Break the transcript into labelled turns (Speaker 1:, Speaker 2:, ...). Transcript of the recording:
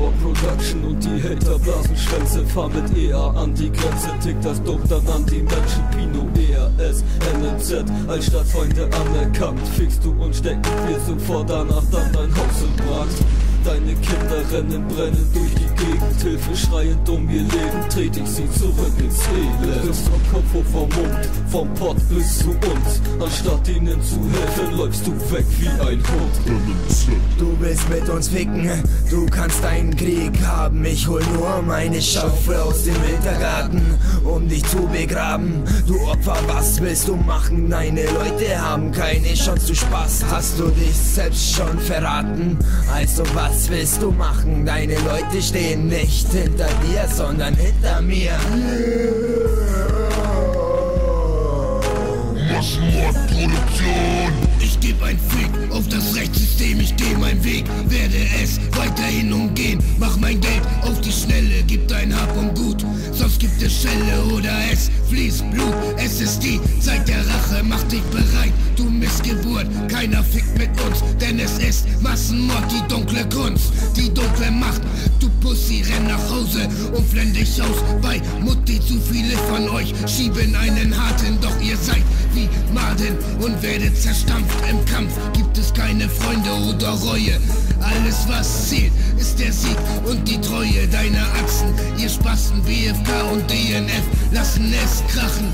Speaker 1: More Production und die Hater blasen Schwänze Fahr mit EA an die Grenze, tickt das Dope dann an die Menschen. Pino, ERS, NMZ Als Stadtfreunde anerkannt. Fickst du und stecken wir sofort danach dann dein Haus im Brand. Deine Kinder rennen, brennen durch die Gegend. Hilfe schreiend um ihr Leben, tret ich sie zurück ins Elend. Bis vom Kopf hoch vom Mund, vom Pott bis zu uns. Anstatt ihnen zu helfen, läufst du weg wie ein Hund
Speaker 2: Du willst mit uns ficken, du kannst einen Krieg haben Ich hol nur meine Schaufel aus dem Wintergarten Um dich zu begraben Du Opfer, was willst du machen? Deine Leute haben keine Chance, du Spaß Hast du dich selbst schon verraten? Also was was willst du machen? Deine Leute stehen nicht hinter dir, sondern hinter mir.
Speaker 3: Massenmordproduktion. Weg, werde es weiterhin umgehen. Mach mein Geld auf die Schnelle, gib dein Hab und Gut, sonst gibt es Schelle oder es fließt Blut. Es ist die Zeit der Rache, mach dich bereit, du Missgeburt. Keiner fickt mit uns, denn es ist Massenmord, die dunkle Kunst, die dunkle Macht. Du Pussy, renn nach Hause und flenn dich aus. Bei Mutti zu viele von euch schieben einen harten, doch ihr seid wie Maden und werdet zerstampft im Kampf. Keine Freunde oder Reue. Alles was zählt, ist der Sieg und die Treue deiner Achsen. Ihr Spasten, BFK und DNF lassen es krachen.